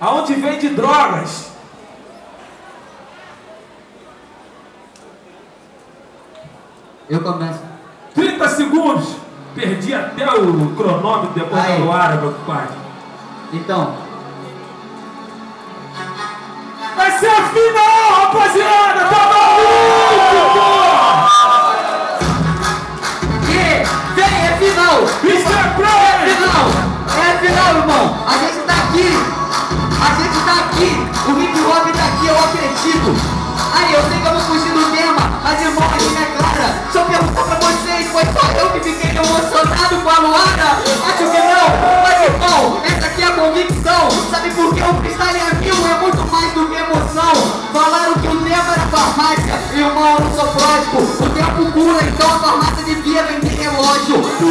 aonde vende drogas. Eu começo. 30 segundos. Perdi até o cronômetro depois Aí. da Luara, meu pai. Então, Vai ser a final, rapaziada! Convicção! Sabe por que o freestyle é mil? É muito mais do que emoção! Falaram que o tema era farmácia, irmão, eu não sou pródigo! O tempo cura, então a farmácia devia vender relógio! Por quê?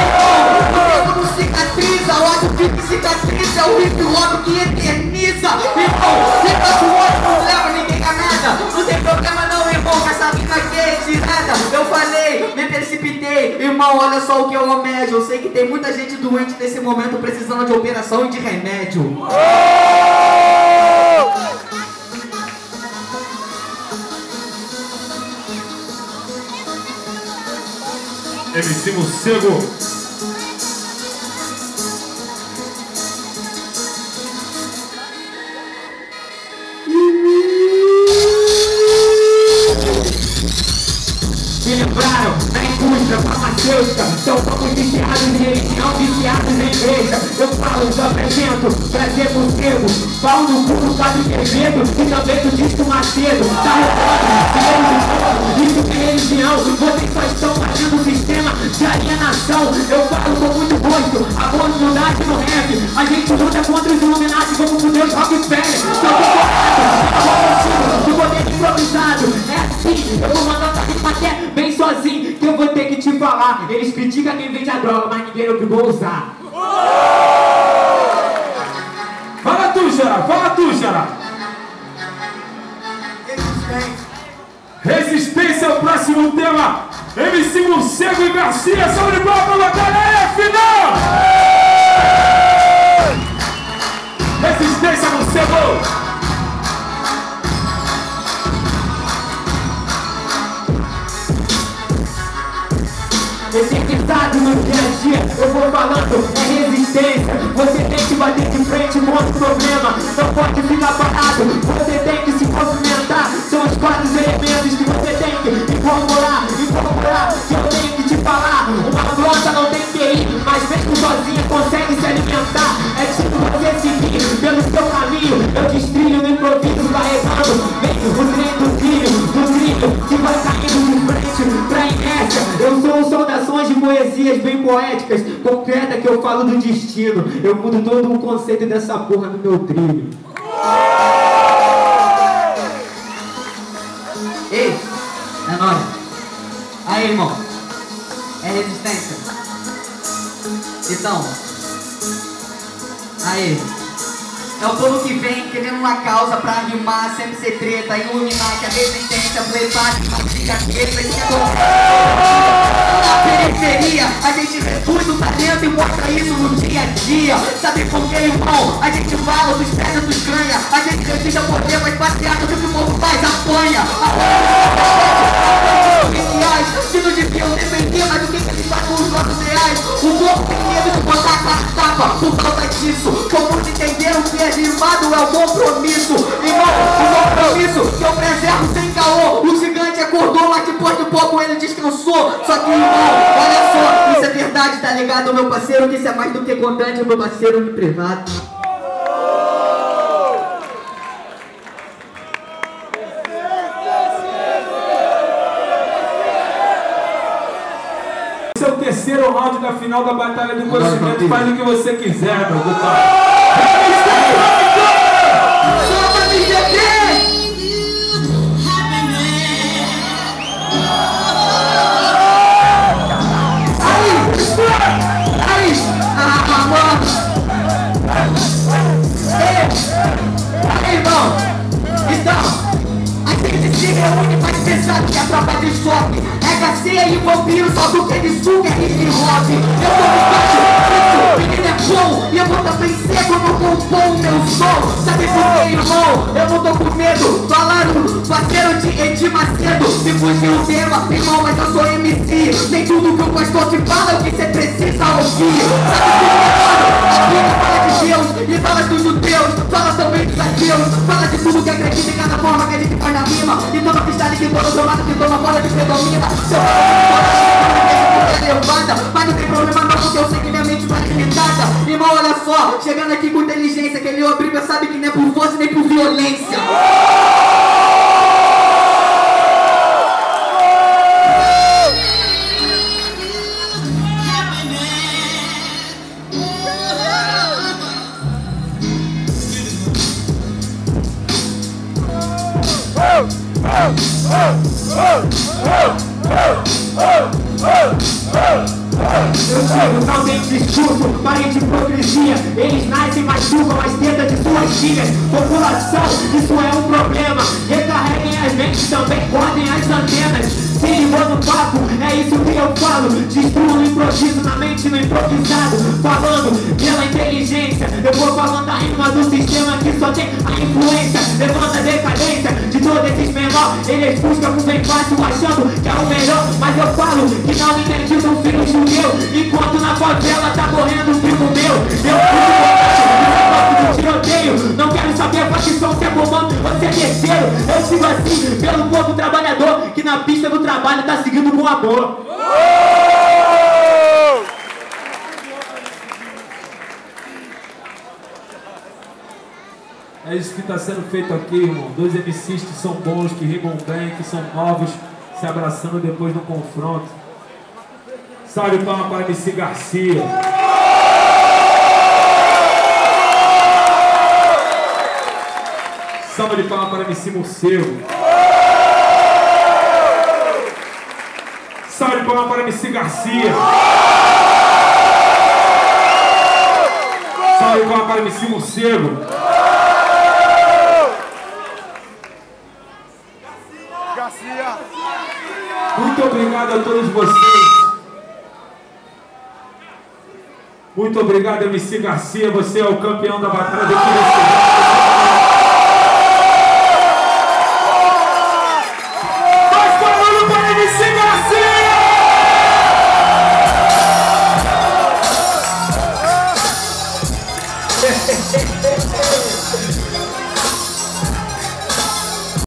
Irmão, o tempo não cicatriza, o ódio fica cicatriza, é o hip hop que eterniza! Você tá com Irmão, olha só o que é o remédio! Eu sei que tem muita gente doente nesse momento precisando de operação e de remédio! MC Morcego. Farmacêutica São poucos viciados em religião, viciados em igreja. Eu falo, eu apresento, prazer morcego Pau no cu do Padre Quevedo E também do Disco Macedo Tá roubando, isso que é religião Vocês só estão fazendo um sistema de alienação. Eu falo com muito gosto, a boa humildade no rap. A gente luta contra os Illuminati como com Deus Rockefeller São concordados, do poder improvisado É assim, eu vou mandar pra rima até te falar Eles criticam quem vende a droga, mas ninguém me obrigou a usar Fala tu, Gerard. Fala tu, Gerard. Resistência é o próximo tema. MC Morcego e Garcia. De palmas pra batalha aí, final! Mas mesmo sozinha consegue se alimentar. É tipo você seguir pelo seu caminho. Eu destrilho no improviso carregando Vem o trem do trilho, do trilho Que vai caindo de frente pra inércia. Eu sou um saudações de poesias bem poéticas. Concreta que eu falo do destino. Eu mudo todo o conceito dessa porra no meu trilho. Ei, é nóis. Aí, irmão. É resistência. Então. Aí. É o povo que vem querendo uma causa pra animar, sempre ser treta, iluminar que a resistência, playback, fica queira, isso é Na periferia, a gente reduz o talento e mostra isso no dia a dia. Sabe por que, irmão? A gente fala dos pés dos ganha, a gente resiste poder, mas baseado no que o povo faz, apanha. Oficiais que não deviam defender, mas o que, eles fazem com os nossos reais? O povo rimado é o compromisso. Irmão, o compromisso que eu preservo sem caô. O gigante acordou, mas depois de pouco ele descansou. Só que, irmão, olha só, isso é verdade, tá ligado, meu parceiro? Que isso é mais do que contante, meu parceiro no privado. Esse é o terceiro round da final da Batalha do Agora, Conhecimento. Faz o que você quiser, meu compadre. Solta, MGT! Aí! Aí! Ah, mano! Ei! Aí, irmão! Então, a gente se reúne pra pensar que a tropa de choque é gaceia e vampiro, só do que de suco é hip. Eu tô no é e eu vou dar pensei como compor o meu som Sabe por que, irmão? Eu não tô com medo Falaram, parceiro de Edir Macedo Se fugir o tema, irmão, mas eu sou MC Nem tudo que o pastor te fala é o que você precisa ouvir Sabe por que, mano? A Bíblia fala de Deus e fala dos judeus Fala também dos ateus Fala de tudo que acredita em cada forma que a gente faz na rima E toma cristal que todo tomado que toma bola que predomina Seu levanta Mas não tem problema não porque eu sei que só, chegando aqui com inteligência Quem leu a Bíblia sabe que nem é por força nem por violência Tem discurso, parem de hipocrisia Eles nascem, machucam as tetas de suas filhas População, isso é um problema. Recarreguem as mentes também, cortem as antenas. Se ligou no papo, é isso que eu falo. Destruo o improviso na mente no improvisado. Falando pela inteligência Eu vou falando a rima do sistema que só tem a influência. Levanta a decadência de todos esses menores Eles buscam o bem fácil achando que é o melhor. Mas eu falo que não entendi do filho judeu Enquanto na favela tá morrendo um primo meu Eu fico do tiroteio Não quero saber a facção se é comando se é terceiro Eu sigo assim pelo povo trabalhador Que na pista do trabalho tá seguindo com amor É isso que está sendo feito aqui, irmão. Dois MCs que são bons, que rimam bem, que são novos, se abraçando depois do confronto. Salve palma para MC Garcia. Salve de palma para MC Morcego. Salve de palma para MC Garcia. Salve de palma para MC Morcego. Garcia! Muito obrigado a todos vocês. Muito obrigado, MC Garcia. Você é o campeão da batalha do Curitiba.